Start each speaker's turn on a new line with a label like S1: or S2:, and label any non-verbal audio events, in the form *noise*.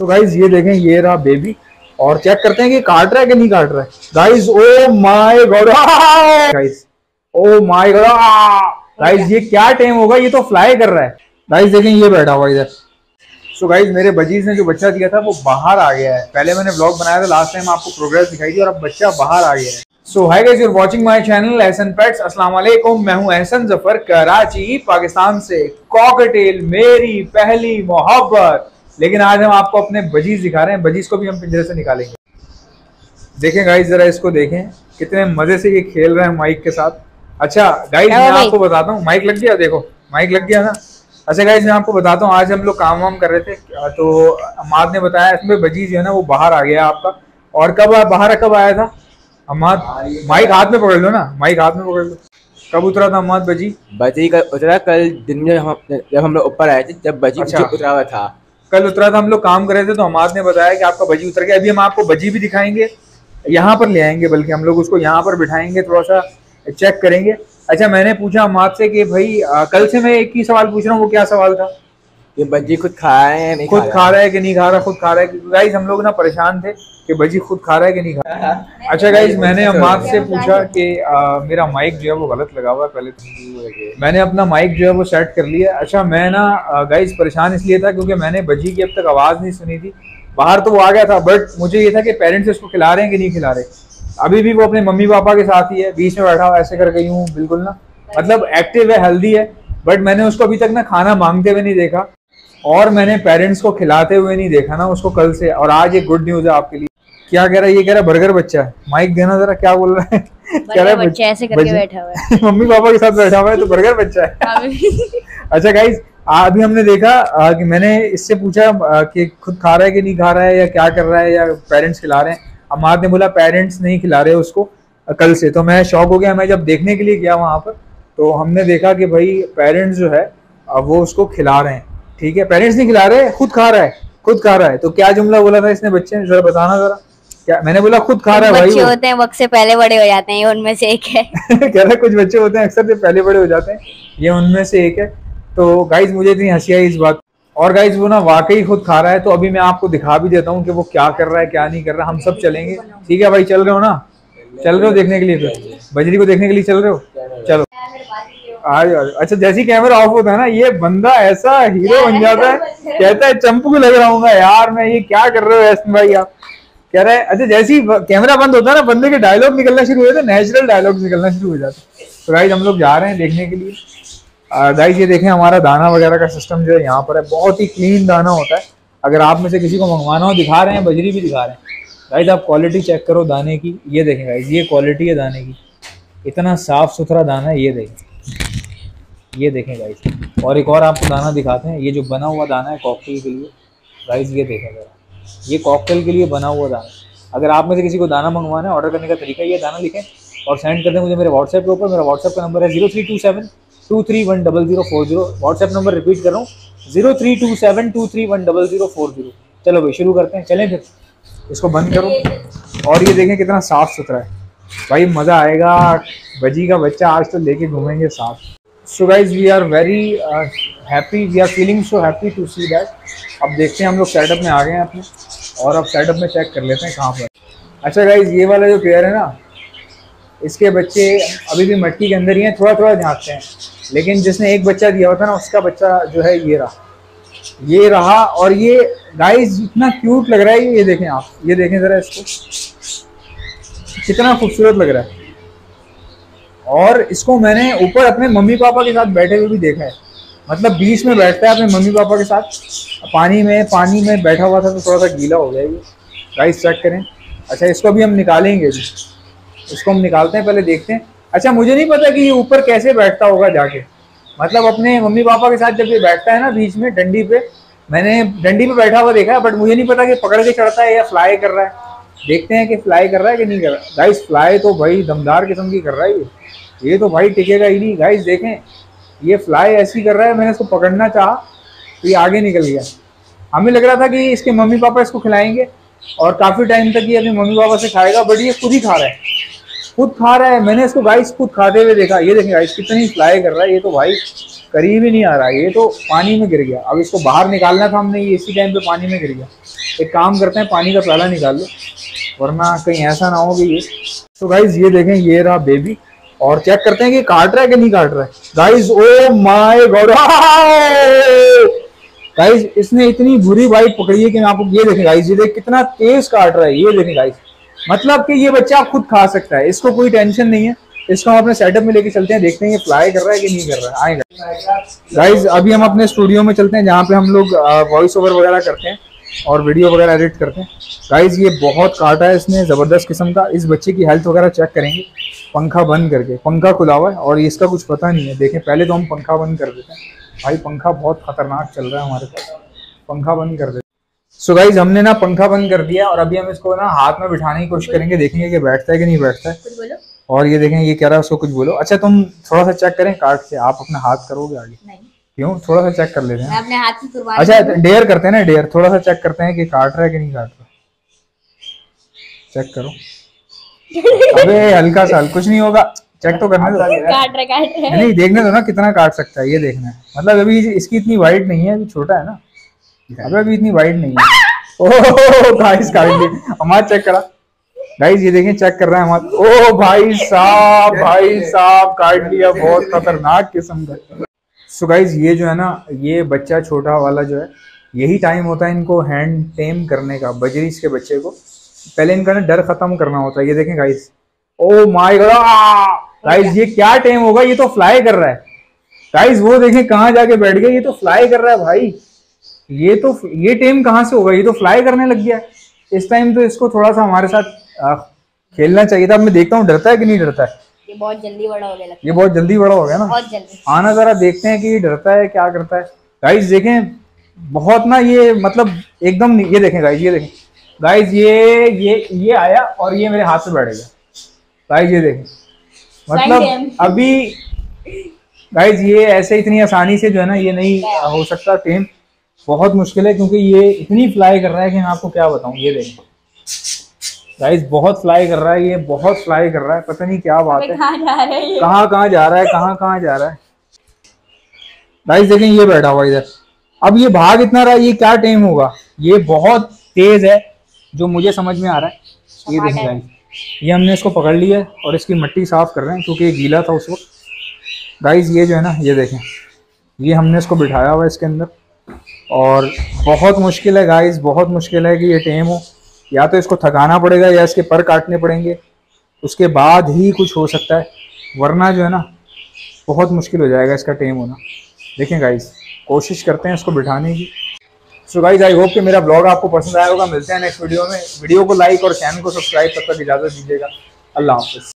S1: तो गाइज़ ये देखें, ये रहा बेबी और चेक करते हैं कि काट रहा है कि नहीं काट रहा है। Guys oh my god guys oh my god guys ये क्या टाइम होगा? ये तो फ्लाई कर रहा है। गाइज़ देखें, ये बैठा हुआ इधर। सो गाइज़ मेरे बजीज ने जो बच्चा दिया था, वो बाहर आ गया है। पहले मैंने ब्लॉग बनाया था लास्ट टाइम आपको प्रोग्रेस दिखाई थी और अब बच्चा बाहर आ गया है। So hi guys you're watching my channel Ehsan pets अस्सलाम वालेकुम मैं हूँ एहसन ज़फ़र कराची पाकिस्तान से। कॉकटेल मेरी पहली मोहब्बत। लेकिन आज हम आपको अपने बजीज दिखा रहे हैं। बजीज को भी हम पिंजरे से निकालेंगे। देखें गाइस जरा इसको देखें। कितने मज़े से ये खेल रहे हैं माइक के साथ। अच्छा गाइस मैं आपको बताता हूँ। माइक लग गया? देखो माइक लग गया ना? अच्छा गाइस मैं आपको बताता हूँ आज हम लोग काम वाम कर रहे थे। तो अमाद ने बताया इसमें बजीज जो है ना वो बाहर आ गया आपका। और कब बाहर कब आया था? अमाद माइक हाथ में पकड़ लो ना। माइक हाथ में पकड़ लो। कब उतरा था अमाद बजी?
S2: बजी का उतरा कल दिन में हम जब हम लोग ऊपर आए थे जब बजी
S1: अच्छा।
S2: उतरा हुआ था।
S1: कल उतरा था हम लोग काम कर रहे थे तो हमाद ने बताया कि आपका भजी उतर गया। अभी हम आपको भजी भी दिखाएँगे यहाँ पर ले आएँगे बल्कि हम लोग उसको यहाँ पर बिठाएँगे थोड़ा सा चेक करेंगे। अच्छा मैंने पूछा हमाद से कि भाई आ, कल से मैं एक ही सवाल पूछ रहा हूँ वो क्या सवाल था?
S2: ये बजी खुद खा रहे हैं नहीं
S1: खुद खा रहा? है कि नहीं खा रहा खुद खा रहा है? गाइज़ हम लोग ना परेशान थे कि बजी खुद खा रहा है कि नहीं खा रहा अच्छा गाइज़ मैंने अम्माद से पूछा कि मेरा माइक जो है वो गलत लगा हुआ है पहले मैंने अपना माइक जो है वो सेट कर लिया। अच्छा मैं ना गाइज़ परेशान इसलिए था क्योंकि मैंने बजी की अब तक आवाज़ नहीं सुनी थी। बाहर तो वो आ गया था बट मुझे ये था कि पेरेंट्स इसको खिला रहे हैं कि नहीं खिला रहे। अभी भी वो अपने मम्मी पापा के साथ ही है बीच में बैठा हुआ ऐसे कर गई हूँ बिल्कुल ना। मतलब एक्टिव है हेल्दी है बट मैंने उसको अभी तक ना खाना मांगते हुए नहीं देखा। और मैंने पेरेंट्स को खिलाते हुए नहीं देखा ना उसको कल से। और आज एक गुड न्यूज़ है आपके लिए। क्या कह रहा है? ये कह रहा है बर्गर बच्चा है। माइक देना जरा क्या बोल रहा है? कह रहा है
S3: बच्चा ऐसे करके बैठा हुआ है। *laughs*
S1: मम्मी पापा के साथ बैठा हुआ है तो बर्गर बच्चा है। *laughs* अच्छा गाइज़ अभी हमने देखा कि मैंने इससे पूछा कि खुद खा रहा है कि नहीं खा रहा है या क्या कर रहा है या पेरेंट्स खिला रहे हैं। अमाद ने बोला पेरेंट्स नहीं खिला रहे उसको कल से। तो मैं शौक हो गया। मैं जब देखने के लिए गया वहाँ पर तो हमने देखा कि भाई पेरेंट्स जो है वो उसको खिला रहे हैं। ठीक है पेरेंट्स नहीं खिला रहे खुद खा रहा है खुद खा रहा है। तो क्या जुमला बोला था इसने बच्चे ने? जरा बताना जरा। क्या मैंने बोला खुद खा रहा है भाई
S3: बच्चे होते हैं वक्त से पहले बड़े हो जाते हैं ये उनमें से एक है। *laughs*
S1: कह रहा कुछ बच्चे होते हैं अक्सर से पहले बड़े हो जाते हैं ये उनमें से एक है। तो गाइज़ मुझे इतनी हँसी आई इस बात और गाइज़ वो ना वाकई खुद खा रहा है तो अभी मैं आपको दिखा भी देता हूँ कि वो क्या कर रहा है क्या नहीं कर रहा हम सब चलेंगे। ठीक है भाई चल रहे हो ना? चल रहे हो देखने के लिए फिर? बजरी को देखने के लिए चल रहे हो? चलो। आज अच्छा जैसी कैमरा ऑफ़ होता है ना ये बंदा ऐसा हीरो बन जाता है कहता है चंपू लग रहा हूँ यार मैं ये क्या कर रहे हो ऐसे भाई आप? कह रहे हैं अच्छा जैसी कैमरा बंद होता है ना बंदे के डायलॉग निकलना शुरू हो जाते नेचुरल डायलॉग निकलना शुरू हो जाते तो गाइज़ हम लोग जा रहे हैं देखने के लिए। गाइज़ ये देखें हमारा दाना वगैरह का सिस्टम जो है यहाँ पर है। बहुत ही क्लीन दाना होता है। अगर आप में से किसी को मंगवाना हो दिखा रहे हैं बजरी भी दिखा रहे हैं। गाइज़ आप क्वालिटी चेक करो दाने की। ये देखें गाइज़ ये क्वालिटी है दाने की। इतना साफ़ सुथरा दाना है ये देखें। ये देखें गाइज़ और एक और आपको दाना दिखाते हैं। ये जो बना हुआ दाना है कॉकटेल के लिए गाइज़ ये देखें ज़रा। ये कॉकटेल के लिए बना हुआ दाना अगर आप में से किसी को दाना मंगवाना है ऑर्डर करने का तरीका ये दाना लिखें और सेंड कर दें मुझे मेरे व्हाट्सएप के ऊपर। मेरा व्हाट्सएप का नंबर है zero three two seven two three one double zero four zero WhatsApp number repeat कर रहा हूँ। Zero three two seven two three one double zero four zero चलो भाई, शुरू करते हैं। चलें फिर। इसको बंद करो। और ये देखें कितना साफ़ सुथरा है। भाई, मज़ा आएगा। बजी का बच्चा आज तो लेके घूमेंगे साथ। So guys we are very happy we are feeling so happy to see that अब देखते हैं हम लोग सेटअप में आ गए हैं अपने, और अब सेटअप में चेक कर लेते हैं कहाँ पर अच्छा गाइज़ ये वाला जो पेयर है ना, इसके बच्चे अभी भी मट्टी के अंदर ही हैं थोड़ा थोड़ा झाँकते हैं। लेकिन जिसने एक बच्चा दिया होता ना, उसका बच्चा जो है ये रहा। ये रहा, और ये गाइस इतना क्यूट लग रहा है ये देखें आप, ये देखें ज़रा इसको। कितना खूबसूरत लग रहा है। और इसको मैंने ऊपर अपने मम्मी पापा के साथ बैठे हुए भी देखा है। मतलब बीच में बैठता है अपने मम्मी पापा के साथ। पानी में पानी में बैठा हुआ था तो थोड़ा सा गीला हो गया ये। गाइस चेक करें। अच्छा इसको भी हम निकालेंगे भी। इसको हम निकालते हैं, पहले देखते हैं। अच्छा मुझे नहीं पता कि ये ऊपर कैसे बैठता होगा जाके। मतलब अपने मम्मी पापा के साथ जब ये बैठता है ना बीच में डंडी पे, मैंने डंडी पे बैठा हुआ देखा है बट मुझे नहीं पता कि पकड़ के चढ़ता है या फ्लाई कर रहा है। देखते हैं कि फ्लाई कर रहा है कि नहीं कर रहा। गाइस फ्लाई तो भाई दमदार किस्म की कर रहा है ये। ये तो भाई टिकेगा ही नहीं। गाइस देखें, ये फ्लाई ऐसी कर रहा है, मैंने इसको पकड़ना चाहा तो ये आगे निकल गया। हमें लग रहा था कि इसके मम्मी पापा इसको खिलाएँगे, और काफ़ी टाइम तक ये अपने मम्मी पापा से खाएगा बट ये खुद ही खा रहा है। खुद खा रहा है। मैंने इसको गाइस खुद खाते हुए देखा। ये देखें गाइस कितनी फ्लाई कर रहा है। ये तो भाई करीब ही नहीं आ रहा। ये तो पानी में गिर गया। अब इसको बाहर निकालना था हमने, ये इसी टाइम पे पानी में गिर गया। एक काम करते हैं, पानी का प्याला निकाल लो, वरना कहीं ऐसा ना हो कि ये तो गाइज़ ये देखें, ये रहा बेबी और चेक करते हैं कि काट रहा है कि नहीं काट रहा है। Guys oh my god guys इसने इतनी बुरी बाइक पकड़ी है कि मैं आपको ये देखें गाइज़ ये देख, कितना तेज काट रहा है। ये देखें गाइज़ मतलब कि ये बच्चा खुद खा सकता है। इसको कोई टेंशन नहीं है। इसको हम अपने सेटअप में लेके चलते हैं, देखते हैं ये फ्लाई कर रहा है कि नहीं कर रहा है। आएगा। गाइज़ अभी हम अपने स्टूडियो में चलते हैं, जहाँ पे हम लोग वॉइस ओवर वगैरह करते हैं। और वीडियो वगैरह एडिट करते हैं। गाइज़ ये बहुत काटा है इसने ज़बरदस्त किस्म का। इस बच्चे की हेल्थ वगैरह चेक करेंगे। पंखा बंद करके। पंखा खुला हुआ है और इसका कुछ पता नहीं है। देखें पहले तो हम पंखा बंद कर देते हैं। भाई पंखा बहुत खतरनाक चल रहा है हमारे पास। पंखा बंद कर देते सो गाइज़ हमने ना पंखा बंद कर दिया और अभी हम इसको ना हाथ में बिठाने की कोशिश करेंगे। देखेंगे कि बैठता है कि नहीं बैठता है। और ये देखें ये कह रहा है उसको कुछ बोलो। अच्छा तुम थोड़ा सा चेक करें कार्ड से। आप अपना हाथ करोगे आगे।
S3: नहीं।
S1: क्यों? थोड़ा सा चेक कर लेते हैं।
S3: अपने हाथ की कुर्बानी
S1: अच्छा डेयर करते हैं ना डेयर थोड़ा सा चेक करते हैं कि काट रहा है कि नहीं काट रहा। चेक करो। अबे हल्का सा कुछ नहीं होगा। चेक तो करने दो। *laughs*
S3: काट रहे काट रहे
S1: नहीं देखने दो ना कितना काट सकता है ये देखना है। मतलब अभी इसकी इतनी वाइट नहीं है अभी छोटा है ना। अबे अभी इतनी वाइट नहीं है। *laughs* ओह गाइस काट ली हमारा चेक करा। गाइस ये देखें चेक कर रहा है हमारा ओ भाई साहब भाई साहब काट लिया बहुत खतरनाक किस्म का। सो गाइस ये जो है ना ये बच्चा छोटा वाला जो है यही टाइम होता है इनको हैंड टेम करने का बजरीज के बच्चे को। पहले इनका ना डर खत्म करना होता है। ये देखें guys oh my god guys ये क्या टाइम होगा? ये तो फ्लाई कर रहा है। गाइस वो देखें कहाँ जाके बैठ गया ये तो फ्लाई कर रहा है भाई। ये तो ये टेम कहाँ से होगा? ये तो फ्लाई करने लग गया इस टाइम तो इसको थोड़ा सा हमारे साथ खेलना चाहिए था। अब मैं देखता हूँ डरता है कि नहीं डरता है?
S3: ये बहुत जल्दी बड़ा हो गया
S1: ये बहुत जल्दी बड़ा हो गया ना?
S3: बहुत जल्दी।
S1: आना जरा देखते हैं कि ये डरता है क्या करता है। गाइस देखें बहुत ना ये मतलब एकदम ये देखें गाइस ये देखें। गाइस ये ये ये आया और ये मेरे हाथ पे बैठ गया। गाइस ये देखें। मतलब अभी गाइस ये ऐसे इतनी आसानी से जो है ना ये नहीं हो सकता टेम बहुत मुश्किल है क्योंकि ये इतनी फ्लाई कर रहा है कि मैं आपको क्या बताऊँ ये देखें। गाइस बहुत फ्लाई कर रहा है ये बहुत फ्लाई कर रहा है पता नहीं क्या बात है।
S3: कहाँ जा रहे हैं
S1: कहाँ कहाँ जा रहा है कहाँ कहाँ जा रहा है? गाइस देखें ये बैठा हुआ इधर। अब ये भाग इतना रहा ये क्या टाइम होगा? ये बहुत तेज है जो मुझे समझ में आ रहा है। ये देखें गाइस ये हमने इसको पकड़ लिया है और इसकी मिट्टी साफ़ कर रहे हैं क्योंकि ये गीला था उस वक्त। गाइस ये जो है ना ये देखें ये हमने इसको बिठाया हुआ है इसके अंदर। और बहुत मुश्किल है गाइस बहुत मुश्किल है कि ये टेम हो। या तो इसको थकाना पड़ेगा या इसके पर काटने पड़ेंगे। उसके बाद ही कुछ हो सकता है। वरना जो है ना, बहुत मुश्किल हो जाएगा इसका टेम होना। देखें गाइस कोशिश करते हैं इसको बिठाने की। सो गाइज़ आई होप कि मेरा ब्लॉग आपको पसंद आया होगा। मिलते हैं नेक्स्ट वीडियो में। वीडियो को लाइक और चैनल को सब्सक्राइब तब तक इजाज़त दीजिएगा। अल्लाह हाफिज़।